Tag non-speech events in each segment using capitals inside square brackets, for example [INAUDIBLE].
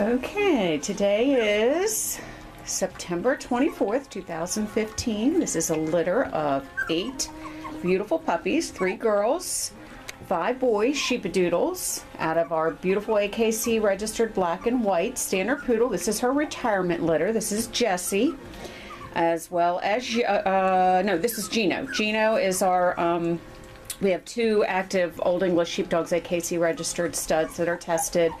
Okay, today is September 24th, 2015. This is a litter of eight beautiful puppies, three girls, five boys, sheepadoodles, out of our beautiful AKC registered black and white standard poodle. This is her retirement litter. This is Jessie, as well as, uh, uh, no, this is Gino. Gino is our, um, we have two active Old English Sheepdogs AKC registered studs that are tested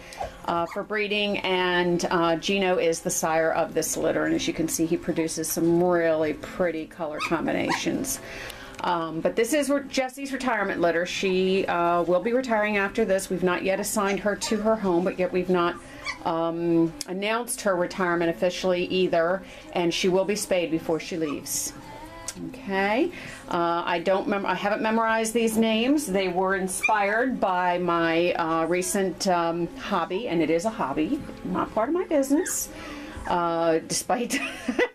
uh, for breeding, and uh, Gino is the sire of this litter. And as you can see, he produces some really pretty color combinations. Um, but this is Jessie's retirement litter. She uh, will be retiring after this. We've not yet assigned her to her home, but yet we've not um, announced her retirement officially either, and she will be spayed before she leaves. Okay, uh, I don't mem- I haven't memorized these names. They were inspired by my uh, recent um, hobby, and it is a hobby, not part of my business. Uh, despite [LAUGHS]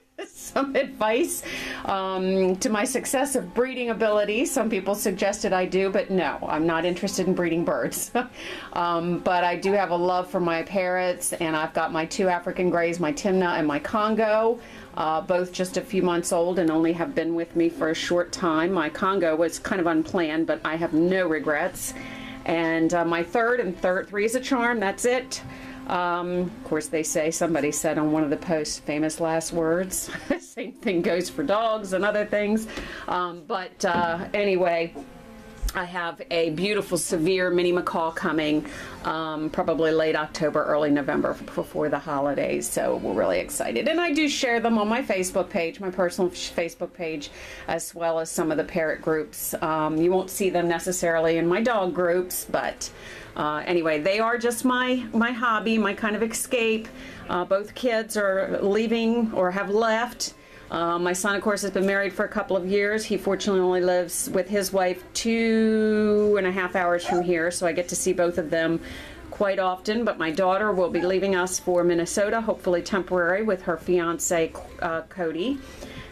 some advice um, to my success of breeding ability. Some people suggested I do, but no, I'm not interested in breeding birds. [LAUGHS] um, but I do have a love for my parrots, and I've got my two African Greys, my Timneh and my Congo. Uh, both just a few months old and only have been with me for a short time. My Congo was kind of unplanned, but I have no regrets. And uh, my third and third, three is a charm, that's it. Um, of course, they say, somebody said on one of the posts, famous last words. [LAUGHS] Same thing goes for dogs and other things. Um, but uh, anyway, I have a beautiful severe mini macaw coming um, probably late October, early November before the holidays. So we're really excited. And I do share them on my Facebook page, my personal Facebook page, as well as some of the parrot groups. Um, you won't see them necessarily in my dog groups, but uh, anyway, they are just my, my hobby, my kind of escape. Uh, both kids are leaving or have left. Uh, my son, of course, has been married for a couple of years. He fortunately only lives with his wife two and a half hours from here, so I get to see both of them quite often. But my daughter will be leaving us for Minnesota, hopefully temporary, with her fiance, uh, Cody.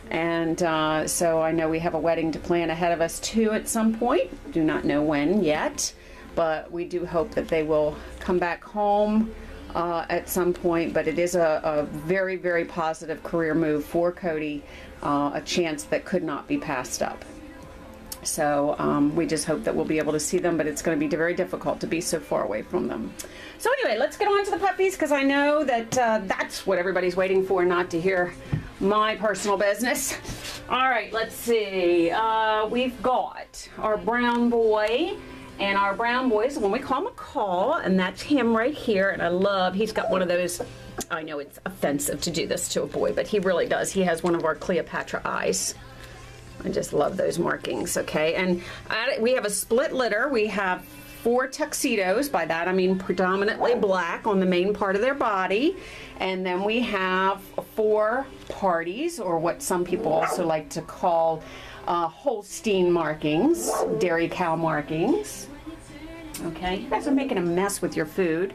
And uh, so I know we have a wedding to plan ahead of us too at some point. Do not know when yet but we do hope that they will come back home uh, at some point. But it is a, a, very, very positive career move for Cody, uh, a chance that could not be passed up. So um, we just hope that we'll be able to see them, but it's going to be very difficult to be so far away from them. So anyway, let's get on to the puppies because I know that uh, that's what everybody's waiting for, not to hear my personal business. All right, let's see. Uh, we've got our brown boy and our brown boys, when we call him a call, and that's him right here. And I love, he's got one of those, I know it's offensive to do this to a boy, but he really does. He has one of our Cleopatra eyes. I just love those markings, okay? And we have a split litter. We have four tuxedos. By that I mean predominantly black on the main part of their body. And then we have four parties, or what some people also like to call uh, Holstein markings, dairy cow markings. Okay, you guys are making a mess with your food.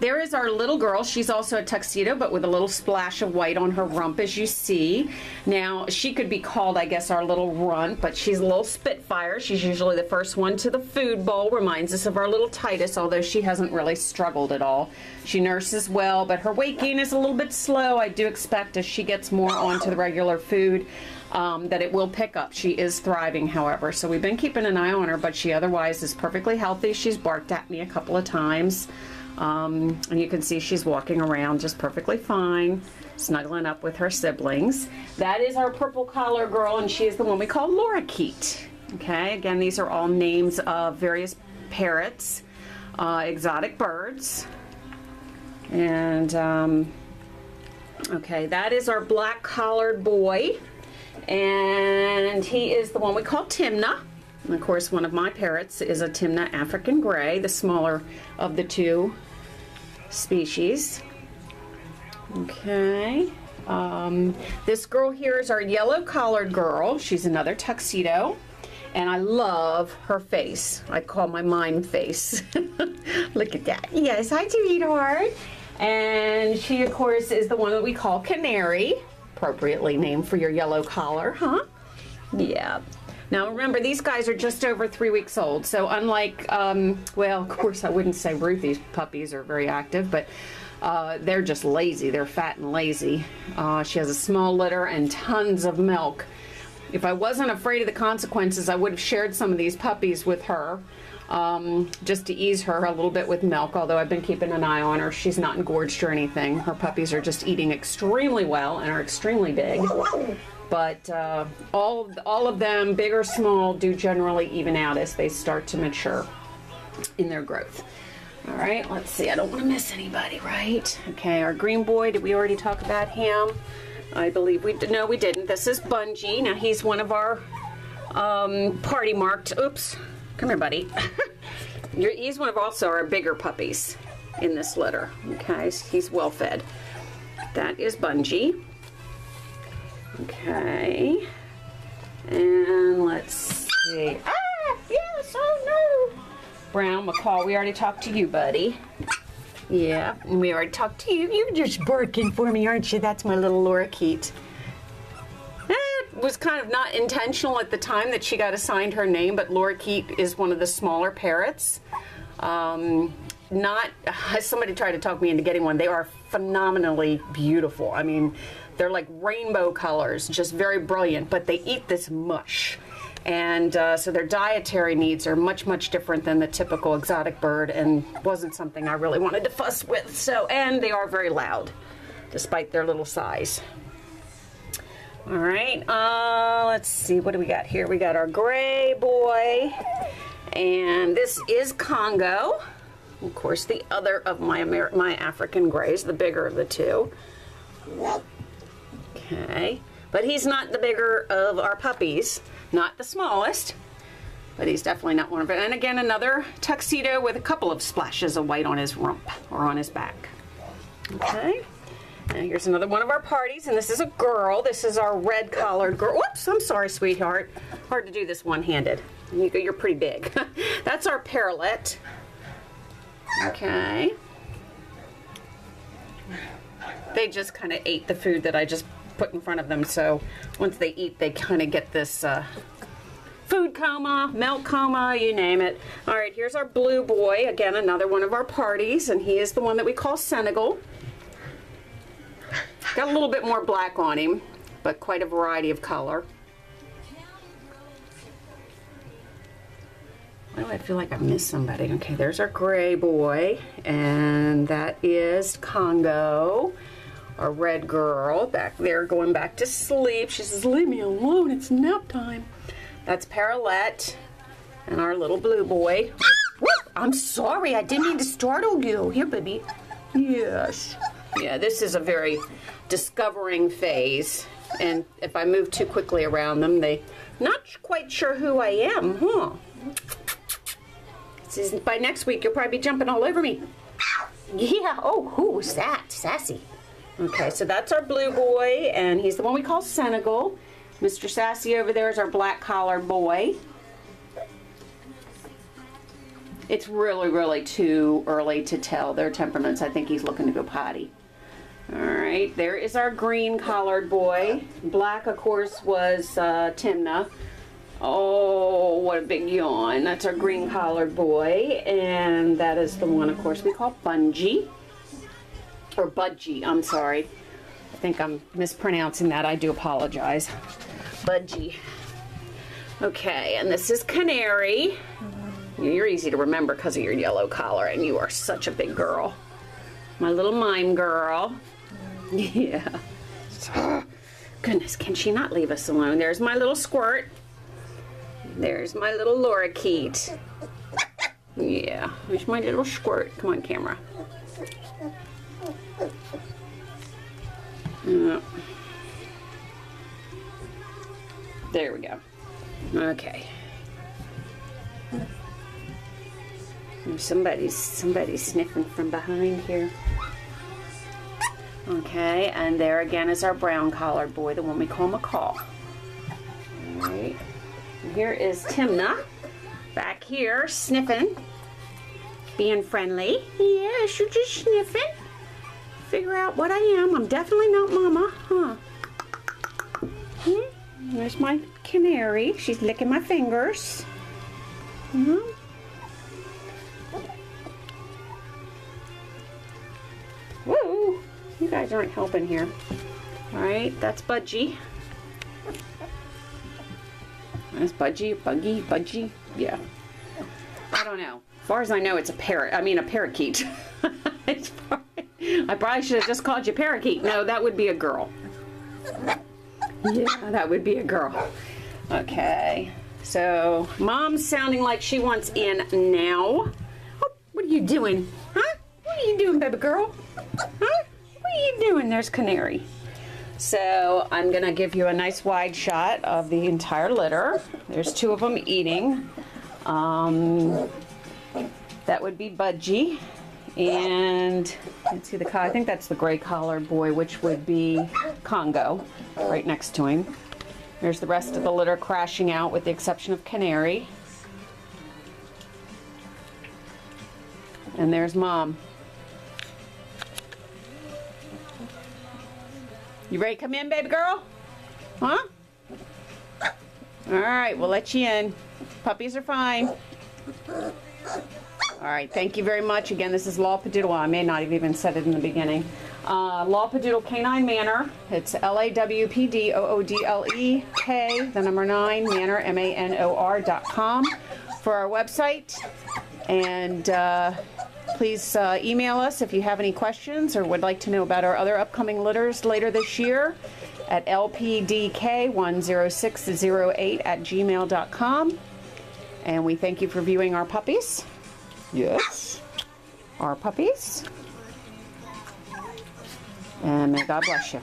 There is our little girl. She's also a tuxedo, but with a little splash of white on her rump, as you see. Now, she could be called, I guess, our little runt, but she's a little spitfire. She's usually the first one to the food bowl. Reminds us of our little Titus, although she hasn't really struggled at all. She nurses well, but her weight gain is a little bit slow. I do expect as she gets more onto the regular food, um, that it will pick up. She is thriving, however, so we've been keeping an eye on her, but she otherwise is perfectly healthy. She's barked at me a couple of times, um, and you can see she's walking around just perfectly fine, snuggling up with her siblings. That is our purple collar girl, and she is the one we call Lorikeet. Okay, again, these are all names of various parrots, uh, exotic birds. And, um, okay, that is our black collared boy and he is the one we call Timneh. And of course, one of my parrots is a Timneh African Gray, the smaller of the two species. Okay. Um, this girl here is our yellow collared girl. She's another tuxedo. And I love her face. I call my mime face. [LAUGHS] Look at that. Yes, hi, sweetheart. And she, of course, is the one that we call Canary appropriately named for your yellow collar, huh? Yeah. Now remember, these guys are just over three weeks old. So unlike, um, well, of course, I wouldn't say Ruthie's puppies are very active, but uh, they're just lazy. They're fat and lazy. Uh, she has a small litter and tons of milk. If I wasn't afraid of the consequences, I would have shared some of these puppies with her. Um, just to ease her a little bit with milk, although I've been keeping an eye on her. She's not engorged or anything. Her puppies are just eating extremely well and are extremely big but uh, all all of them, big or small, do generally even out as they start to mature in their growth. All right, let's see. I don't want to miss anybody, right? Okay, our green boy. Did we already talk about him? I believe we did. No, we didn't. This is Bungie. Now he's one of our um, party marked. Oops. Come here, buddy. [LAUGHS] he's one of also our bigger puppies in this litter. Okay, he's well fed. That is Bungie. Okay. And let's see. Ah, yes, oh no. Brown Macaw, we already talked to you, buddy. Yeah, we already talked to you. You're just barking for me, aren't you? That's my little lorikeet. It was kind of not intentional at the time that she got assigned her name, but lorikeet is one of the smaller parrots. Um, not, [LAUGHS] somebody tried to talk me into getting one. They are phenomenally beautiful. I mean, they're like rainbow colors, just very brilliant, but they eat this mush. And uh, so their dietary needs are much, much different than the typical exotic bird and wasn't something I really wanted to fuss with. So, and they are very loud, despite their little size. All right, uh, let's see, what do we got here? We got our gray boy, and this is Congo. Of course, the other of my Amer my African grays, the bigger of the two. Okay, but he's not the bigger of our puppies, not the smallest, but he's definitely not one of it. And again, another tuxedo with a couple of splashes of white on his rump or on his back. Okay. And here's another one of our parties, and this is a girl. This is our red collared girl. Whoops, I'm sorry, sweetheart. Hard to do this one-handed. You're pretty big. [LAUGHS] That's our parrot. Okay. They just kind of ate the food that I just put in front of them. So once they eat, they kind of get this uh, food coma, milk coma, you name it. All right, here's our blue boy. Again, another one of our parties, and he is the one that we call Senegal. Got a little bit more black on him, but quite a variety of color. Why do I feel like I missed somebody? Okay, there's our gray boy, and that is Congo our red girl back there going back to sleep. She says, leave me alone, it's nap time. That's Parrotlet and our little blue boy. I'm sorry, I didn't mean to startle you. Here, baby. Yes. Yeah, this is a very discovering phase. And if I move too quickly around them, they not quite sure who I am, huh? By next week, you'll probably be jumping all over me. Yeah, oh, who's that? Sassy. Okay, so that's our blue boy, and he's the one we call Senegal. Mr. Sassy over there is our black collar boy. It's really, really too early to tell their temperaments. I think he's looking to go potty. All right, there is our green collared boy. Black, of course, was uh, Timneh. Oh, what a big yawn. That's our green collared boy. And that is the one, of course, we call Bungie or Budgie, I'm sorry. I think I'm mispronouncing that. I do apologize. Budgie. Okay, and this is Canary. You're easy to remember because of your yellow collar, and you are such a big girl. My little mime girl. [LAUGHS] Yeah. [GASPS] Goodness, can she not leave us alone? There's my little squirt. There's my little lorikeet. Yeah, there's my little squirt. Come on, camera. Yeah. There we go. Okay. Somebody's somebody's sniffing from behind here. Okay, and there again is our brown collared boy, the one we call Macaw. Alright. Here is Timneh. Back here, sniffing. Being friendly. Yes, you're just sniffing figure out what I am. I'm definitely not mama, huh? Hmm? There's my canary. She's licking my fingers. Mhm. Woo! You guys aren't helping here. All right, that's Budgie. That's Budgie, Buggy, Budgie. Yeah. I don't know. As far as I know, it's a parrot. I mean, a parakeet. [LAUGHS] It's probably- I probably should have just called you parakeet. No, that would be a girl. Yeah, that would be a girl. Okay. So, mom's sounding like she wants in now. Oh, what are you doing? Huh? What are you doing, baby girl? Huh? What are you doing? There's Canary. So, I'm to give you a nice wide shot of the entire litter. There's two of them eating. Um, that would be Budgie. And let's see the co- I think that's the gray collared boy, which would be Congo, right next to him. There's the rest of the litter crashing out, with the exception of Canary. And there's Mom. You ready to come in, baby girl? Huh? All right, we'll let you in. Puppies are fine. All right, thank you very much. Again, this is Lawpdoodle. I may not have even said it in the beginning. Uh, Lawpdoodle Canine Manor. It's L A W P D O O D L E K, the number nine, Manor, M A N O R dot com for our website. And uh, please uh, email us if you have any questions or would like to know about our other upcoming litters later this year at lpdk10608 at gmail.com. And we thank you for viewing our puppies. Yes. Our puppies. And may God bless you.